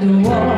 the wall.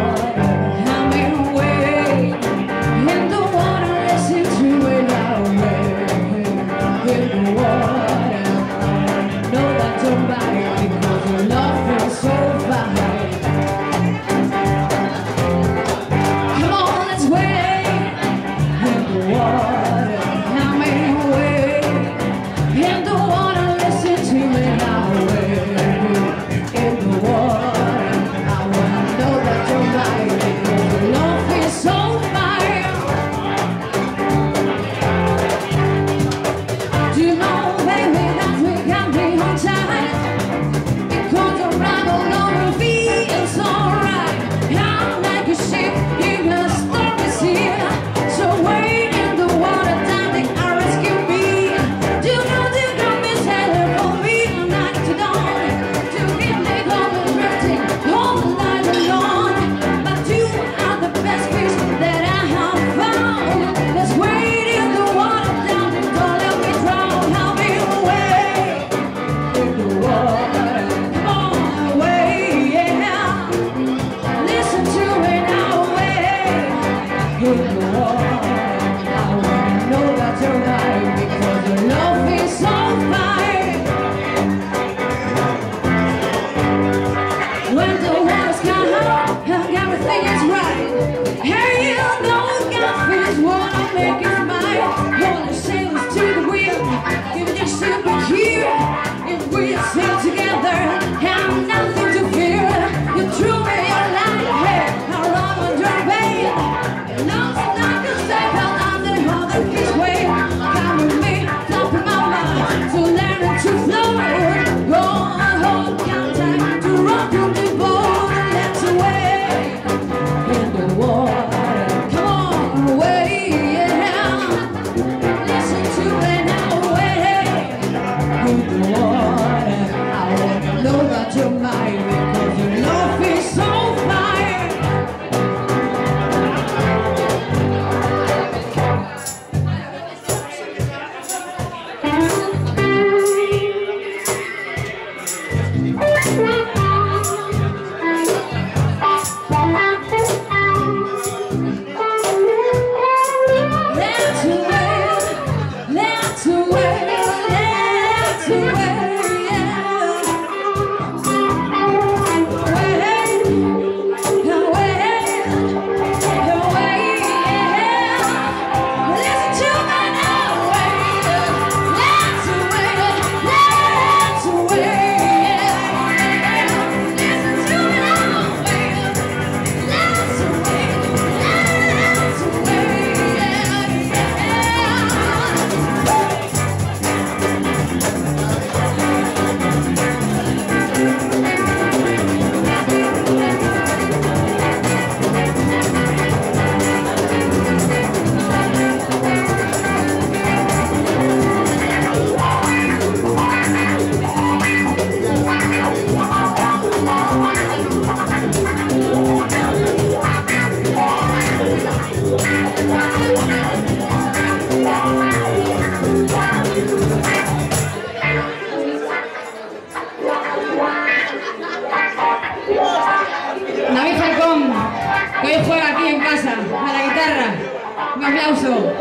you know. when the water's gone home, everything is right. away David Falcón, que hoy juega aquí en casa, a la guitarra. Un aplauso.